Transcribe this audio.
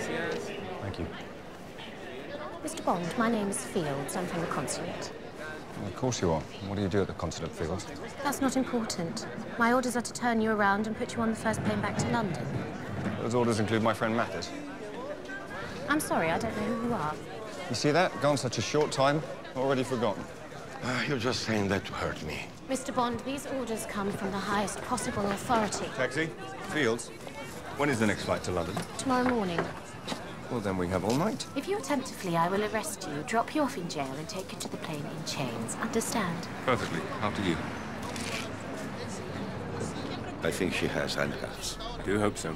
Thank you. Mr. Bond, my name is Fields. I'm from the consulate. Well, of course you are. What do you do at the consulate, Fields? That's not important. My orders are to turn you around and put you on the first plane back to London. Those orders include my friend Mathis. I'm sorry, I don't know who you are. You see that? Gone such a short time, already forgotten. Uh, you're just saying that to hurt me. Mr. Bond, these orders come from the highest possible authority. Taxi? Fields? When is the next flight to London? Tomorrow morning. Well, then we have all night. If you attempt to flee, I will arrest you, drop you off in jail, and take you to the plane in chains. Understand? Perfectly. After you. I think she has handcuffs. Do you hope so.